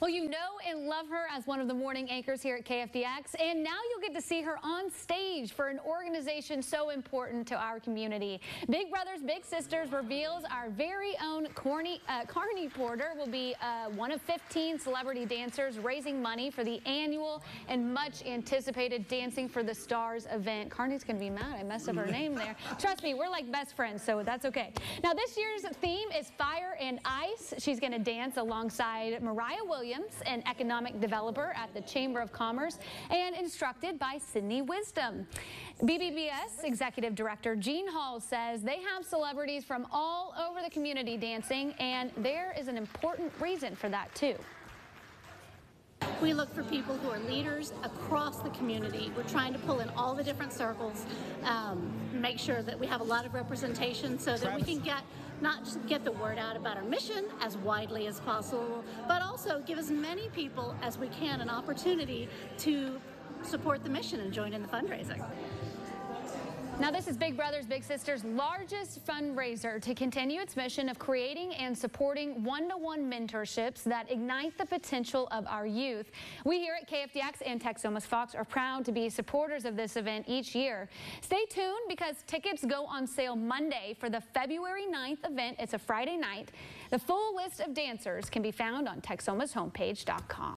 Well, you know and love her as one of the morning anchors here at KFDX, and now you'll get to see her on stage for an organization so important to our community. Big Brothers Big Sisters reveals our very own Corny, uh, Carney Porter will be uh, one of 15 celebrity dancers raising money for the annual and much anticipated Dancing for the Stars event. Carney's going to be mad I messed up her name there. Trust me, we're like best friends, so that's okay. Now, this year's theme is fire and ice. She's going to dance alongside Mariah Williams, an economic developer at the Chamber of Commerce, and instructed by Sydney Wisdom. BBBS Executive Director Jean Hall says they have celebrities from all over the community dancing, and there is an important reason for that, too. We look for people who are leaders across the community. We're trying to pull in all the different circles, um, make sure that we have a lot of representation so that we can get not just get the word out about our mission as widely as possible, but also give as many people as we can an opportunity to support the mission and join in the fundraising. Now, this is Big Brothers Big Sisters' largest fundraiser to continue its mission of creating and supporting one-to-one mentorships that ignite the potential of our youth. We here at KFDX and Texoma's Fox are proud to be supporters of this event each year. Stay tuned because tickets go on sale Monday for the February 9th event. It's a Friday night. The full list of dancers can be found on texomashomepage.com.